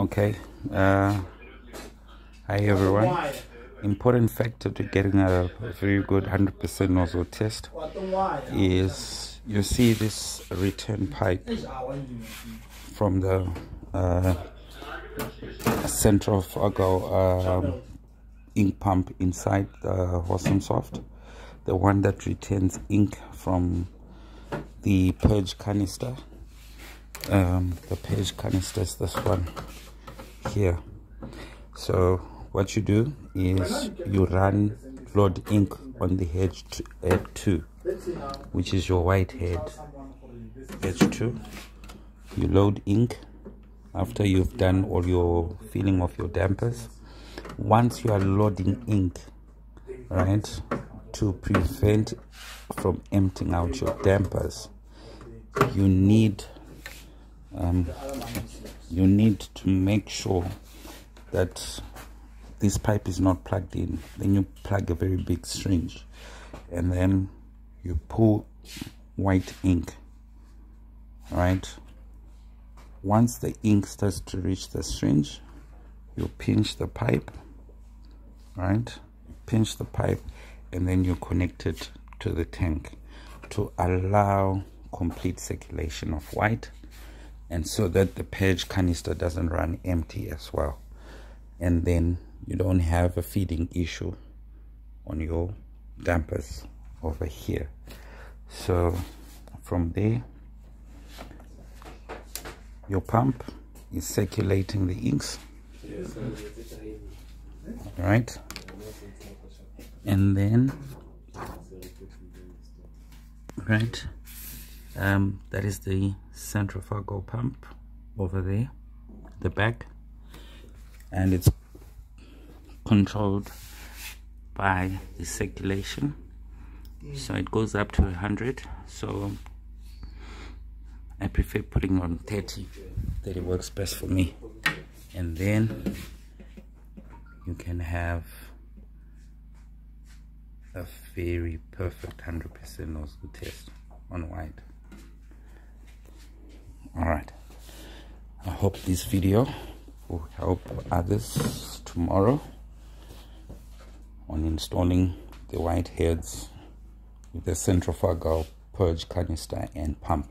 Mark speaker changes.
Speaker 1: Okay. Uh, hi everyone. Important factor to getting a very good 100% nozzle test is you see this return pipe from the uh, centrifugal um, ink pump inside the Hosonsoft, the one that retains ink from the purge canister. Um, the purge canister is this one here. So what you do is you run load ink on the head, head 2 which is your white head. Edge 2 you load ink after you've done all your filling of your dampers. Once you are loading ink right to prevent from emptying out your dampers you need um, you need to make sure that this pipe is not plugged in. Then you plug a very big syringe and then you pull white ink right? Once the ink starts to reach the syringe you pinch the pipe right? Pinch the pipe and then you connect it to the tank to allow complete circulation of white and so that the purge canister doesn't run empty as well. And then you don't have a feeding issue on your dampers over here. So from there your pump is circulating the inks. Right? And then right um, that is the centrifugal pump over there the back. And it's controlled by the circulation. So it goes up to 100 so I prefer putting on 30 30 works best for me. And then you can have a very perfect 100% nozzle test on white all right i hope this video will help others tomorrow on installing the white heads with the centrifugal purge canister and pump